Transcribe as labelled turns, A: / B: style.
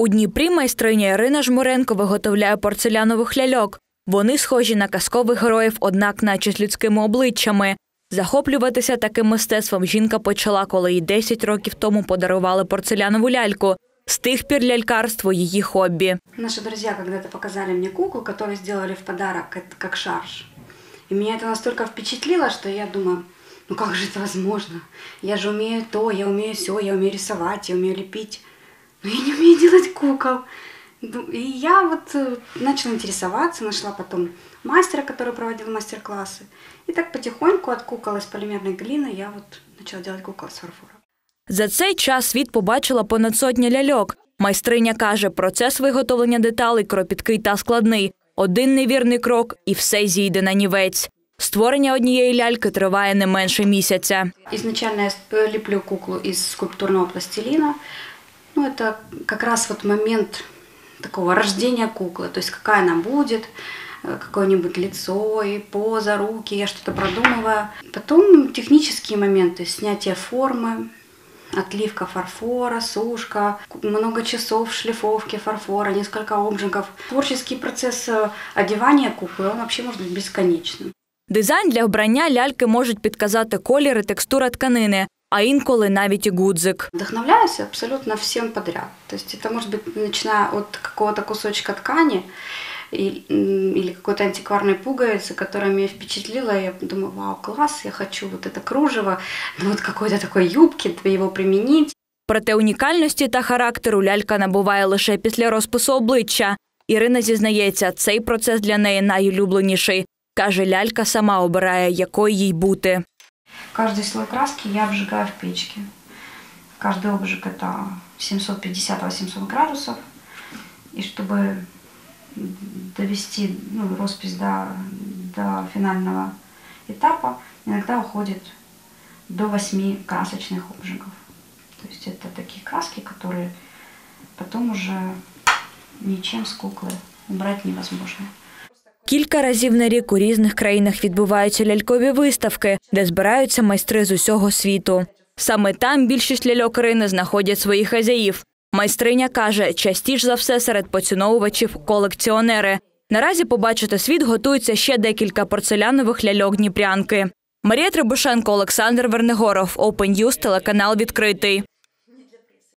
A: У Дніпрі майстриня Ірина Жмуренко виготовляє порцелянових ляльок. Вони схожі на казкових героїв, однак наче з людськими обличчями. Захоплюватися таким мистецтвом жінка почала, коли їй 10 років тому подарували порцелянову ляльку. З тих пір лялькарство її хобі.
B: Наши друзья когда-то показали мне куклу, которую сделали в подарок, это как шарж. И меня это настолько впечатлило, что я думаю, ну как же это возможно? Я же умею то, я умею все, я умею рисовать, я умею лепить, но я не умею делать кукол. Ну, И я вот э, начала интересоваться, нашла потом мастера, который проводил мастер-классы. И так потихоньку от кукол из полимерной глины я вот начала делать кукол с фарфора.
A: За цей час світ побачила понад сотня ляльок. Майстриня каже, процес виготовлення деталей кропіткий та складний. Один невірний крок і все зійде на нівець. Створення однієї ляльки триває не менше місяця.
B: Изначально я сп- леплю куклу из скульптурного пластилина. Ну, это как раз вот момент такого рождения куклы, то есть какая она будет, э, какое-нибудь лицо и поза, руки, я что-то продумываю. Потом технические моменты, снятие формы, отливка фарфора, сушка, много часов шлифовки фарфора, несколько обжигов. Творческий процесс э, одевания куклы, он вообще может быть бесконечным.
A: Дизайн для вбрання ляльки можуть підказати колір і текстура тканини, а інколи навіть і гудзик.
B: Вдохновляюсь абсолютно всем подряд. То есть это может быть начиная от какого-то кусочка ткани и- м, или какой-то антикварной пуговицы, которая меня впечатлила. Я думаю, вау, класс, я хочу вот это кружево, ну вот какой-то такой юбки, его применить.
A: Проте унікальності та характеру лялька набуває лише після розпису обличчя. Ірина зізнається, цей процес для неї найулюбленіший. Каже, лялька сама обирає, якою їй бути.
B: Каждый слой краски я обжигаю в печке. Каждый обжиг это 750-800 градусов. И чтобы довести ну, роспись до, до финального этапа, иногда уходит до 8 красочных обжигов. То есть это такие краски, которые потом уже ничем с куклы убрать невозможно.
A: Кілька разів на рік у різних країнах відбуваються лялькові виставки, де збираються майстри з усього світу. Саме там більшість ляльок Ірини знаходять своїх хазяїв. Майстриня каже, частіше за все серед поціновувачів колекціонери. Наразі побачити світ готується ще декілька порцелянових ляльок Дніпрянки. Марія Требушенко, Олександр Вернигоров, Open News, телеканал відкритий.